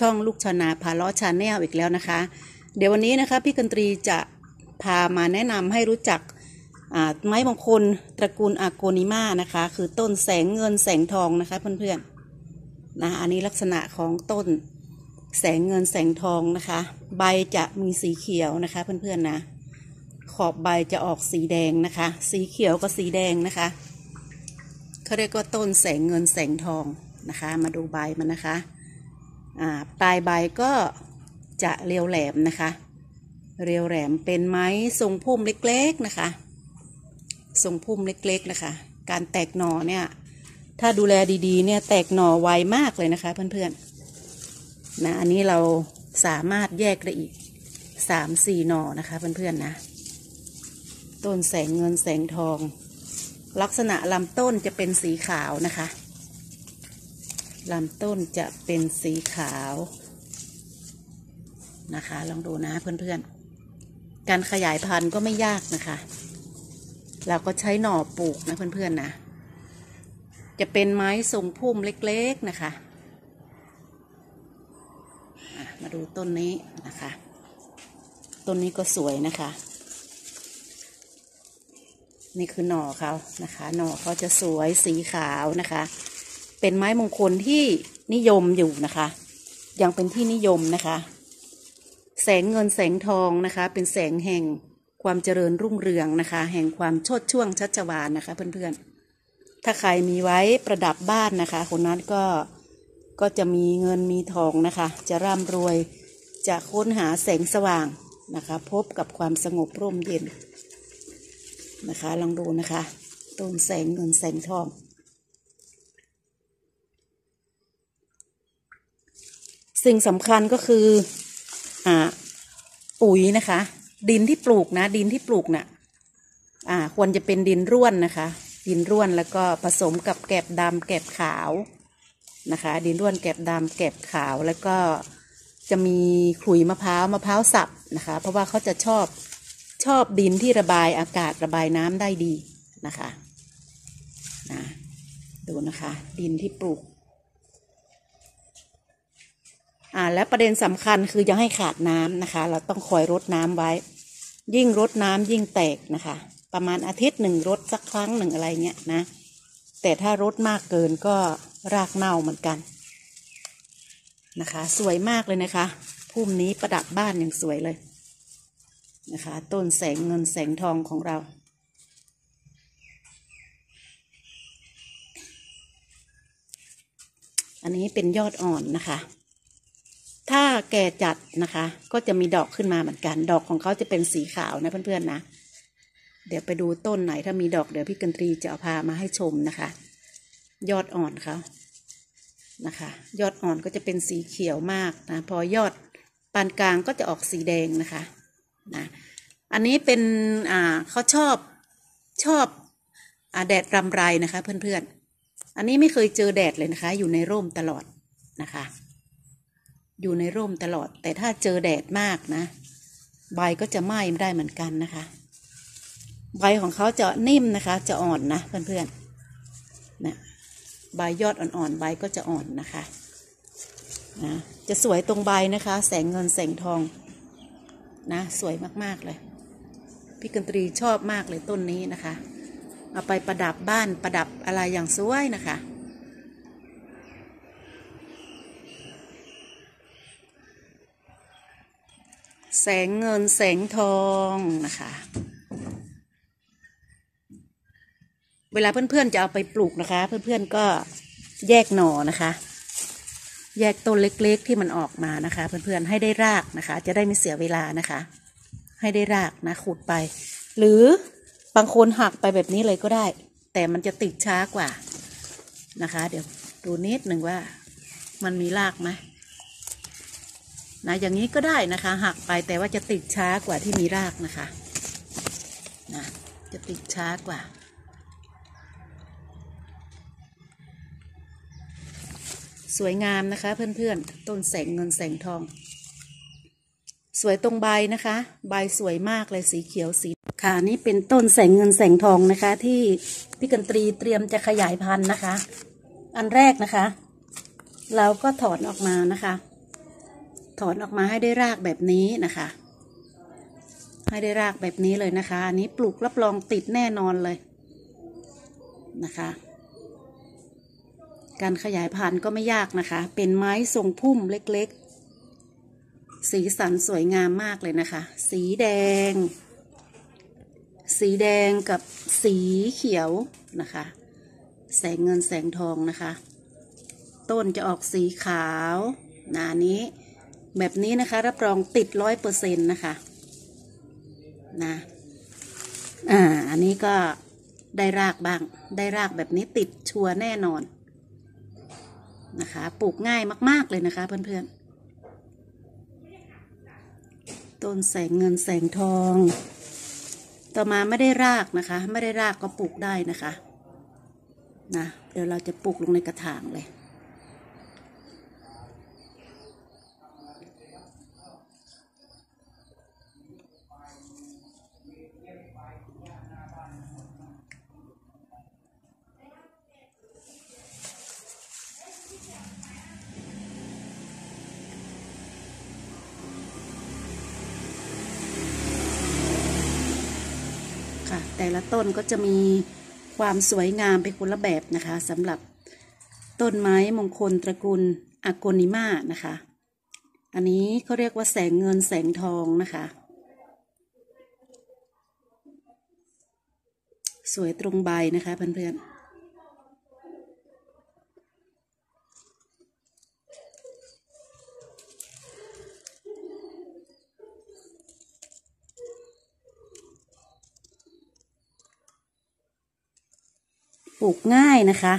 ช่องลูกชาวนาพาล้อ channel อีกแล้วนะคะ เดี๋ยววันนี้นะคะพี่กันตรีจะพามาแนะนำให้รู้จักไม้มงคลตระกูลอโกลนีมานะคะ คือต้นแสงเงินแสงทองนะคะเพื่อนๆนะอันนี้ลักษณะของต้นแสงเงินแสงทองนะคะ ใบจะมีสีเขียวนะคะเพื่อนๆนะ ขอบใบจะออกสีแดงนะคะ สีเขียวกับสีแดงนะคะเขาเรียกว่าต้นแสงเงินแสงทองนะคะ มาดูใบมันนะคะ ปลายใบก็จะเรียวแหลมนะคะ เรียวแหลมเป็นไม้ทรงพุ่มเล็กๆนะคะ ทรงพุ่มเล็กๆนะคะ การแตกหน่อเนี่ย ถ้าดูแลดีๆ เนี่ยแตกหน่อไวมากเลยนะคะเพื่อนๆ นะ อันนี้เราสามารถแยกได้อีกสามสี่หน่อนะคะเพื่อนๆนะ ต้นแสงเงินแสงทอง ลักษณะลำต้นจะเป็นสีขาวนะคะ ลำต้นจะเป็นสีขาวนะคะ ลองดูนะเพื่อนๆ การขยายพันธุ์ก็ไม่ยากนะคะ เราก็ใช้หน่อปลูกนะเพื่อนๆนะ จะเป็นไม้ทรงพุ่มเล็กๆนะคะ มาดูต้นนี้นะคะ ต้นนี้ก็สวยนะคะ นี่คือหน่อเขานะคะ หน่อเขาจะสวยสีขาวนะคะ เป็นไม้มงคลที่นิยมอยู่นะคะ ยังเป็นที่นิยมนะคะ แสงเงินแสงทองนะคะ เป็นแสงแห่งความเจริญรุ่งเรืองนะคะ แห่งความโชดช่วงชัชวานนะคะ เพื่อนๆ ถ้าใครมีไว้ประดับบ้านนะคะ คนนั้นก็ก็จะมีเงินมีทองนะคะ จะร่ำรวยจะค้นหาแสงสว่างนะคะ พบกับความสงบร่มเย็นนะคะ ลองดูนะคะต้นแสงเงินแสงทอง สิ่งสำคัญก็คืออ่าปุ๋ยนะคะ ดินที่ปลูกนะ ดินที่ปลูกนะ่ะอ่าควรจะเป็นดินร่วนนะคะ ดินร่วนแล้วก็ผสมกับแกบดำแกบขาวนะคะ ดินร่วนแกบดำแกบขาวแล้วก็จะมีขุยมะพร้าวมะพร้าวสับนะคะ เพราะว่าเขาจะชอบชอบดินที่ระบายอากาศระบายน้ำได้ดีนะคะนะดูนะคะ ดินที่ปลูก และประเด็นสำคัญคือจะให้ขาดน้ำนะคะ เราต้องคอยรดน้ำไว้ ยิ่งรดน้ำยิ่งแตกนะคะ ประมาณอาทิตย์หนึ่งรดสักครั้งหนึ่งอะไรเงี้ยนะ แต่ถ้ารดมากเกินก็รากเน่าเหมือนกันนะคะ สวยมากเลยนะคะพุ่มนี้ประดับบ้านอย่างสวยเลยนะคะ ต้นแสงเงินแสงทองของเราอันนี้เป็นยอดอ่อนนะคะ ถ้าแก่จัดนะคะ ก็จะมีดอกขึ้นมาเหมือนกัน ดอกของเขาจะเป็นสีขาวนะเพื่อนๆนะ เดี๋ยวไปดูต้นไหนถ้ามีดอกเดี๋ยวพี่กันตรีจะเอาพามาให้ชมนะคะ ยอดอ่อนเขานะคะ ยอดอ่อนก็จะเป็นสีเขียวมากนะ พอยอดปานกลางก็จะออกสีแดงนะคะนะอันนี้เป็นอ่าเขาชอบชอบอ่าแดดรำไรนะคะ เพื่อนๆ อันนี้ไม่เคยเจอแดดเลยนะคะ อยู่ในร่มตลอดนะคะ อยู่ในร่มตลอด แต่ถ้าเจอแดดมากนะ ใบก็จะไหม้ไม่ได้เหมือนกันนะคะ ใบของเขาจะนิ่มนะคะ จะอ่อนนะเพื่อนๆนะใบยอดอ่อนๆใบก็จะอ่อนนะคะนะจะสวยตรงใบนะคะ แสงเงินแสงทองนะสวยมากๆเลย พี่กันตรีชอบมากเลยต้นนี้นะคะ เอาไปประดับบ้านประดับอะไรอย่างสวยนะคะ แสงเงินแสงทองนะคะ เวลาเพื่อนๆจะเอาไปปลูกนะคะ เพื่อนๆก็แยกหน่อนะคะ แยกต้นเล็กๆที่มันออกมานะคะ เพื่อนๆให้ได้รากนะคะ จะได้ไม่เสียเวลานะคะ ให้ได้รากนะขุดไป หรือบางคนหักไปแบบนี้เลยก็ได้ แต่มันจะติดช้ากว่านะคะ เดี๋ยวดูนิดหนึ่งว่ามันมีรากไหม นะอย่างนี้ก็ได้นะคะหักไปแต่ว่าจะติดช้ากว่าที่มีรากนะคะนะจะติดช้ากว่าสวยงามนะคะเพื่อนๆ ต้นแสงเงินแสงทอง สวยตรงใบนะคะ ใบสวยมากเลยสีเขียวสีค่ะนี่เป็นต้นแสงเงินแสงทองนะคะ ที่พี่กันตรีเตรียมจะขยายพันธุ์นะคะ อันแรกนะคะ เราก็ถอนออกมานะคะ ถอนออกมาให้ได้รากแบบนี้นะคะ ให้ได้รากแบบนี้เลยนะคะ อันนี้ปลูกรับรองติดแน่นอนเลยนะคะ การขยายพันธุ์ก็ไม่ยากนะคะ เป็นไม้ทรงพุ่มเล็กๆ สีสันสวยงามมากเลยนะคะ สีแดง สีแดงกับสีเขียวนะคะ แสงเงินแสงทองนะคะ ต้นจะออกสีขาวหนานี้ แบบนี้นะคะ รับรองติดร้อยเปอร์เซ็นต์นะคะนะอ่าอันนี้ก็ได้รากบ้าง ได้รากแบบนี้ติดชัวร์แน่นอนนะคะ ปลูกง่ายมาก ๆ เลยนะคะ เพื่อนๆ ต้นแสงเงินแสงทอง ต่อมาไม่ได้รากนะคะ ไม่ได้รากก็ปลูกได้นะคะ นะ เดี๋ยวเราจะปลูกลงในกระถางเลย ค่ะ แต่ละต้นก็จะมีความสวยงามไปคนละแบบนะคะสำหรับต้นไม้มงคลตระกูลอากนิมานะคะ อันนี้เขาเรียกว่าแสงเงินแสงทองนะคะ สวยตรงใบนะคะเพื่อนๆ ปลูกง่ายนะคะ